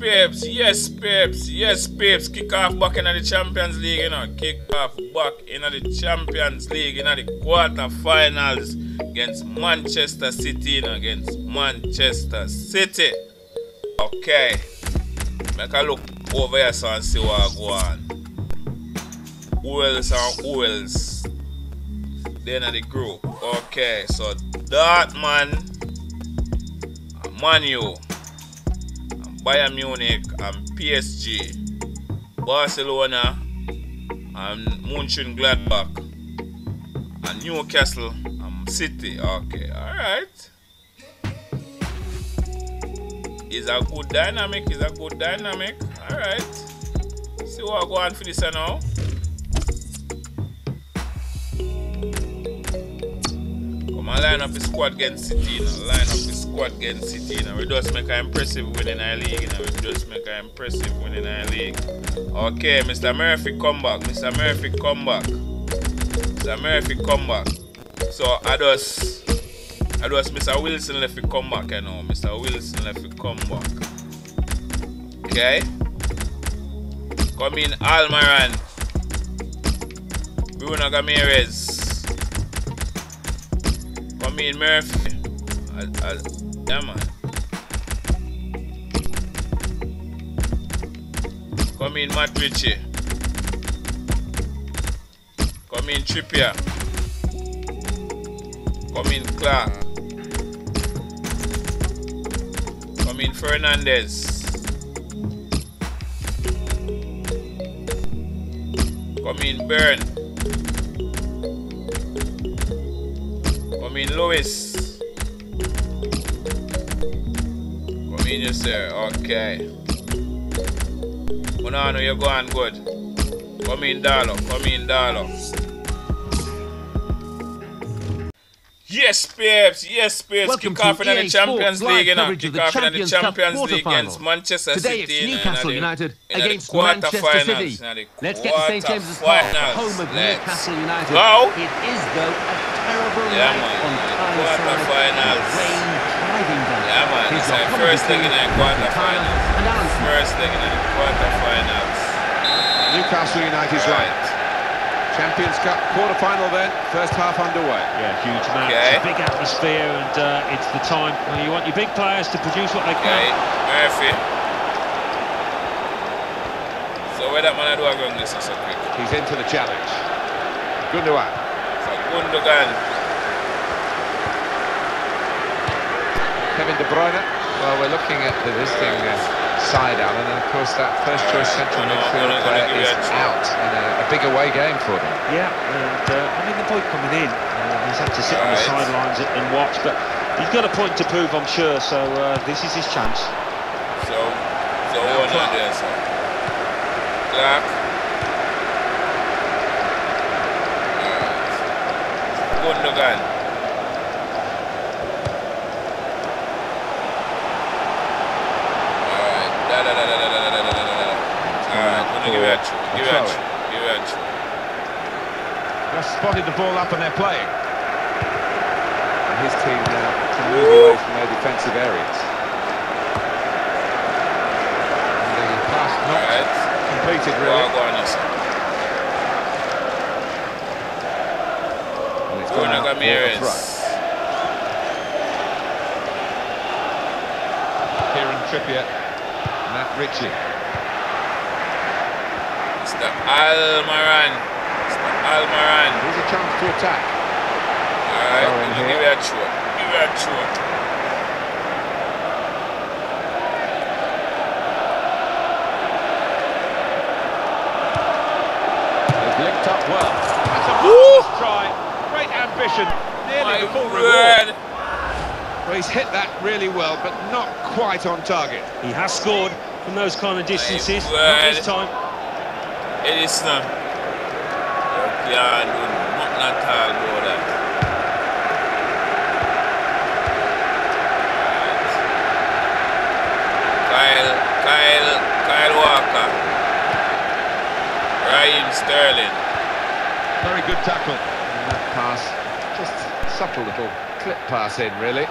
babes. Yes, babes. Yes, babes. Kick off back in the Champions League, you know. Kick off back in the Champions League, in the quarterfinals against Manchester City, you know, against Manchester City. Okay. Make a look over here so and see what go on. Who else and who else? Then at the group. Okay, so Dortmund, Manu, Bayern Munich, and PSG, Barcelona, and München Gladbach, and Newcastle, and City. Okay, alright. Is a good dynamic, is a good dynamic. Alright. See what I go on for this now. Come on, line up the squad against City. You know. The squad against City. You know. We just make an impressive win in our league. You know. We just make an impressive win in our league. Okay, Mr. Murphy, come back. Mr. Murphy, come back. Mr. Murphy, come back. So I just, I just Mr. Wilson left to come back. You know. Mr. Wilson left to come back. Okay. Come in, Almiron. Bruno Ramirez. Come in, Murphy. I, I, yeah, man. Come in, Matt Ritchie. Come in, Trippier. Come in, Clark. Come in, Fernandez. Come in, Burn. Come in, Lewis. Come in, you sir. Okay. Unano, you're going good. Come in, Darlow. Come in, Darlow. Yes, babes. Yes, babes. Welcome Kick off in the Champions Sports League, you know. Kick the off in the Champions League against. Manchester Today City. it's Newcastle United against Manchester City. Let's get to St James's Park, home of Let's Newcastle United. go. It is though terrible Yeah, man. on Quarterfinals. Rain driving down. Yeah, man. It's your our comedy first leg in team, the Tyler quarterfinals. and Alan Smith. First leg in the quarterfinals. Newcastle United's right. Right. Champions Cup quarter-final then, first half underway. Yeah, huge match, Okay. a big atmosphere, and uh, it's the time when you want your big players to produce what they Okay, can. Murphy. So where that man do again this so quick. He's into the challenge. Gundogan. So Gundogan. Kevin De Bruyne. Well, we're looking at the visiting uh, side, Alan, and of course that first choice central No, no, midfield no, no, player is you a try. out in a, a big away game for them. Yeah, and uh, I mean the boy coming in, uh, he's had to sit on the sidelines and watch, but he's got a point to prove, I'm sure. So uh, this is his chance. So, so Now one Clark. on there, so. Clark. Alright. Gundogan. Alright. Da da da da da da da da da da da. Alright, gonna give it a try. Give it a try. Give it a try. Just spotted the ball up and they're playing. And his team now to move away from their defensive areas. And the pass not Alright. Completed Go really. on, go on, yes. and it's gone Bruno out for a Ramirez. throw. Kieran Trippier. Matt Ritchie. Mr. Almiron. Mr. Almiron. Here's a chance to attack. Alright, Throw in give it a try. Give it a try. They've linked up well. That's a Woo! marvellous try. Great. Nearly My the full reward. word. Well, he's hit that really well, but not quite on target. He has scored from those kind of distances. My Not this time. It is not. You can't do nothing at all about that. Kyle, Kyle, Kyle Walker. Raheem Sterling. Very good tackle. And that pass, just subtle little clip pass in, really.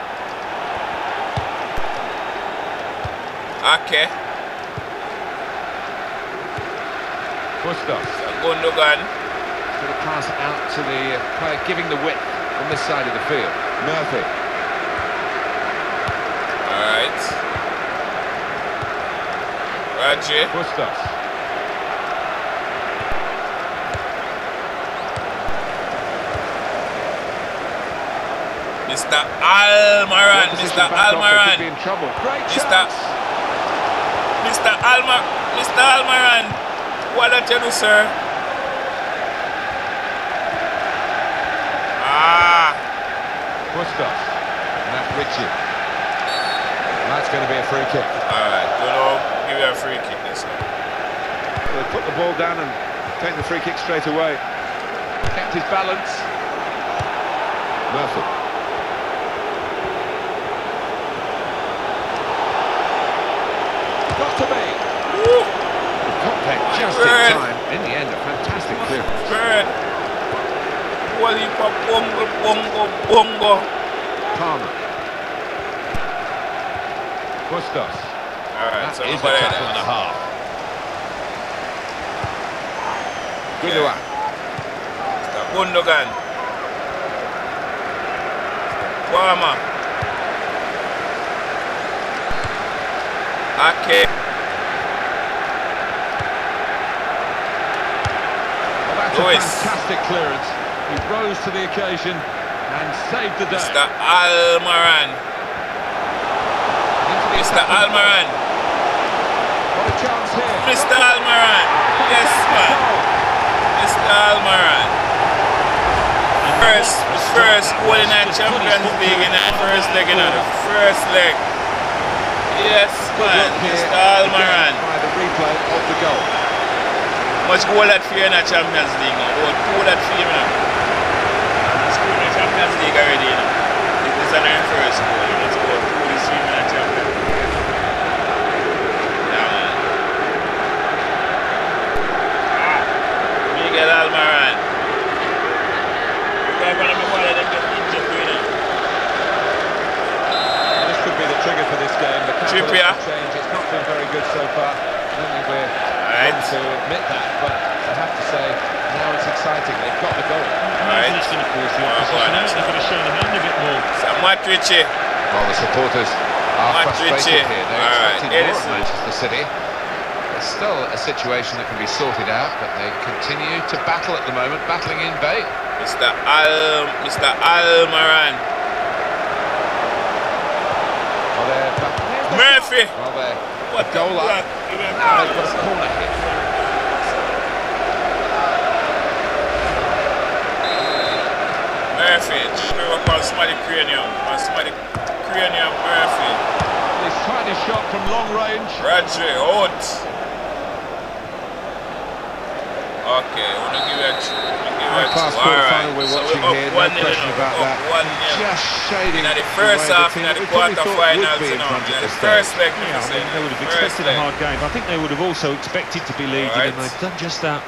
Okay. Gustav. Gundogan. Going to pass out to the uh, player, giving the width on this side of the field. Murphy. All right. Roger. Gustav. Be in trouble. Great Mr. Mr. Almar. Mr. Almiron. What did you do, sir? Ah. Bustos. Matt Ritchie. That's going to be a free kick. Alright. You know, give you a free kick this one. They put the ball down and take the free kick straight away. Kept his balance. Murphy. Got to be. There just in time. In the end, a fantastic clearance. Bird. Wally pop bongo bongo bongo. Palmer. Bustos. Alright, That so is a tackle and a half. Gundogan. Mr. Gundogan. Palmer. Okay. That's a fantastic clearance. He rose to the occasion and saved the day. Mr. Almiron. Mr. Almiron. What a chance here. Mr. Almiron. Yes, man. Mr. Almiron. First, first goal in that Champions League in that first leg, in the first leg. Yes, man. Mr. Almiron. By the replay of the goal. Much goal that fear in the Champions League now. About two that fear now. Scored in the Champions League already, you know. Is an first goal. You know, it's two this year in the Champions League. Yeah, man. Ah, Miguel Almiron. Look how many more of them get injured, you know. This could be the trigger for this game. The Trippier. calculus will change. It's not been very good so far. I don't think we're Right. wrong to admit that, but I have to say now it's exciting. They've got the goal. Right. It's going to force the Oh, opposition boy. out. They've got to show the hand a bit more. So Matt Ritchie. Well, the supporters are frustrated here. They're All right, expecting more. Manchester City. It's still a situation that can be sorted out, but they continue to battle at the moment, battling in vain. Mr. Al, Mr. Well, back. There's the Murphy. Well, they're What a goal up. block? Give me a Now they've got a corner here. Murphy. Throw up on somebody cranium. On somebody cranium Murphy. He's tried his shot from long range. Rodri out. Okay, I want to give you a two. Give High class two. quarter final we're So watching we're here, no one nil question about Up that. one nil. Just shading. In the the first way half, the in the quarter probably thought would be you in know, front at the this first stage. leg, Yeah, I mean, they would have First expected a hard game. I think they would have also expected to be leading, Alright. and they've done just that.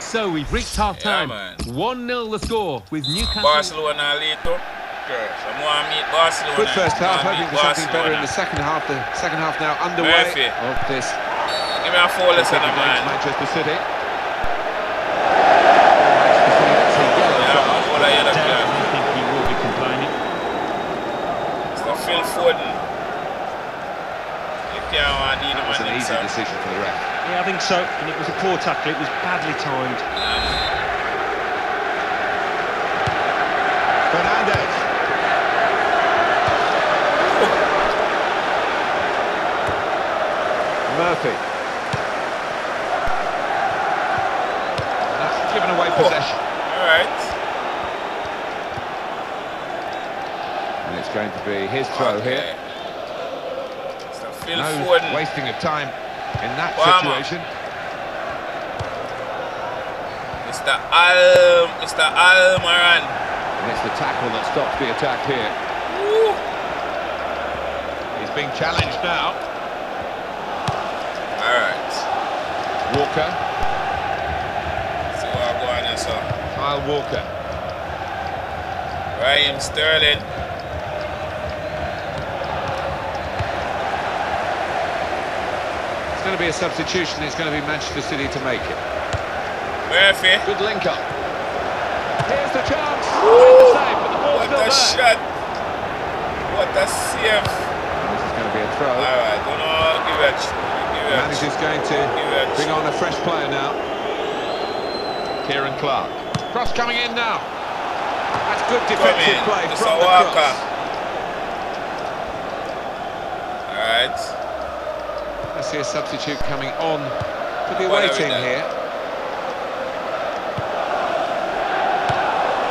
So we've reached half time. 1 0 the score with Newcastle. Barcelona lead too. Sure. Some more meet Barcelona. Good first half, hoping meet for something better in the second half. The second half now underway Murphy. of this Give me a foul, listen, cricket against man. Manchester City. Manchester City, that's Yeah, card. man. What are you Doubt looking I think he will be complaining. Mr. Phil Foden. You can't want to need him That was an easy decision for the ref. Yeah, I think so. And it was a poor tackle. It was badly timed. Fernandez. Murphy. That's given away possession. All right. And it's going to be his throw Okay. here. Phil No wasting of time in that situation. Mr. Al, Mr. Almiron. And it's the tackle that stops the attack here. Woo. He's being challenged now. All right. Walker. What I'm going on, so. Kyle Walker. Raheem Sterling. It's going to be a substitution. It's going to be Manchester City to make it. Murphy. Good link up. Here's the chance. Made the save, but the What a shot. What a save. This is going to be a throw. Alright, don't know. Give it. Manager's going to bring on a fresh player now. Kieran Clark. Cross coming in now. That's good defensive play Mr. from the Walker. cross. Alright. I see a substitute coming on to be What waiting here.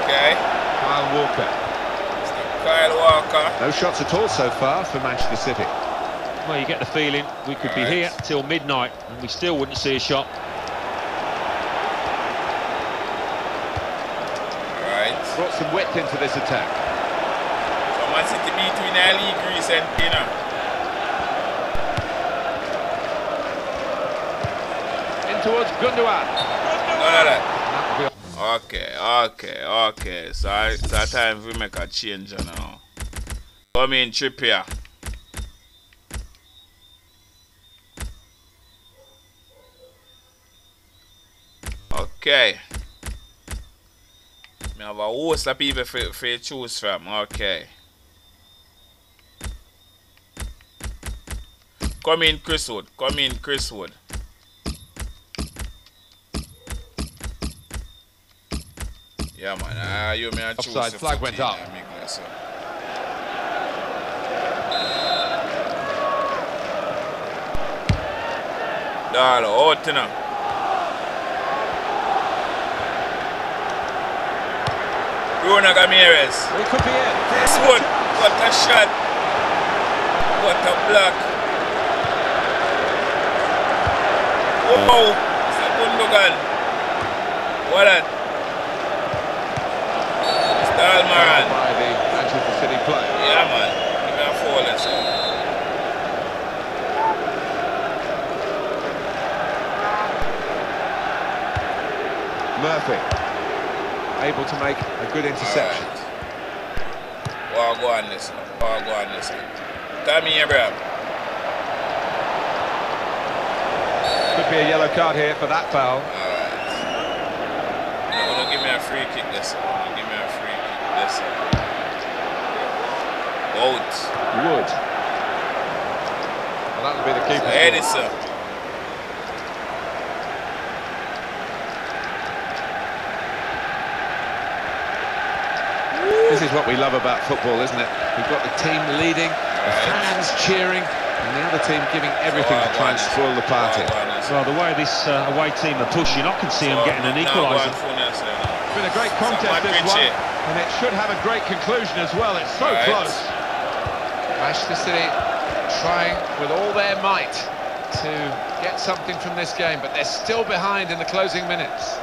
Okay. Kyle Walker. Mr. Kyle Walker. No shots at all so far for Manchester City. Well, you get the feeling we could be here till midnight and we still wouldn't see a shot. Alright. Brought some width into this attack. So Man City between our league recently, you know. In towards Gundogan. None of that. That will be Okay, okay, okay. So I, so time we make a change now. Come in, Trippier. Okay. Me have a host of people for, for you choose from. Okay. Come in, Chris Wood. Come in, Chris Wood. Yeah, man. Ah, you may choose Offside flag 14, went up. I make that, so. Darlow, out now. Bruno Ramirez. It could be it. This one, what a shot. What a block. Whoa, it's a Gundogan. What a... Mr. Almiron. By the Manchester City player. Yeah, man. Give me a foul, let's go. Murphy. Able to make a good interception. Alright. What go on this one? What go on this one? Bro. Could be a yellow card here for that foul. Alright. No, don't give me a free kick this one. Don't give me a free kick this one. Out. Wood. Well, that'll be the keeper. Ederson. This is what we love about football, isn't it? We've got the team leading, the fans cheering, and the other team giving everything to try and spoil the party. Well, the way this uh, away team are pushing, I can see them getting an equaliser. It's been a great contest this one, and it should have a great conclusion as well. It's so Right. close. Manchester City trying with all their might to get something from this game, but they're still behind in the closing minutes.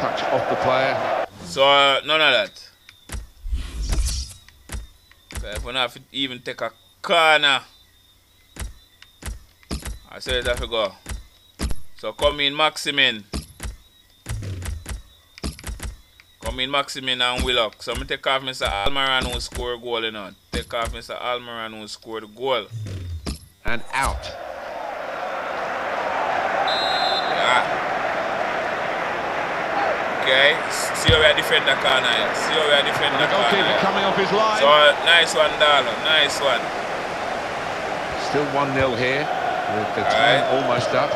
Touch off the player. So, uh, none of that. So if we not even take a corner, I say have to go. So come in Maximin. Come in Maximin and Willock. So I'm take off Mr. Almiron who scored a goal, you know. Take off Mr. Almiron who scored a goal. And out. Yeah. Okay. S- See how we are defend the corner here. See how we are defend The the corner goalkeeper here. coming off his line. So uh, nice one, Darlow. Nice one. Still 1-0 here, with the time Right. almost up.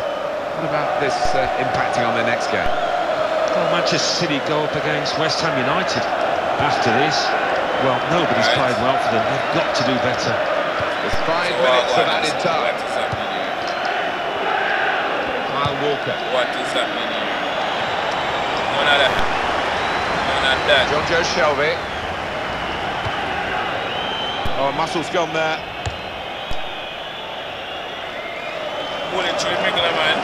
What about this uh, impacting on their next game? Well, Manchester City go up against West Ham United after this. Well, nobody's Right. played well for them. They've got to do better. There's five So minutes of added is, time. what is happening here? Kyle Walker. What is happening here? None of that. None of that. Jonjo Shelvey. Oh, muscle's gone there. Pull it through the man.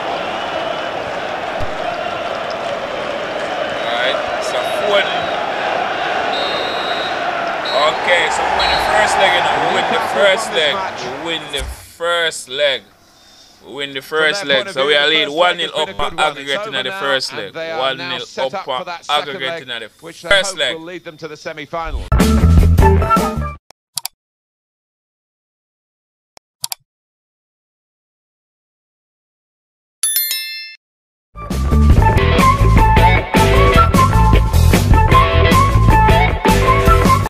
Alright, so Foden. Okay, so win the first leg. We win the first leg. Win the first leg. We win the first leg. So we are lead 1 leg 0 up a on good aggregate in the first leg. they are 1 now 0 set up for on that second aggregate leg, which they hope will lead them to the semi-finals.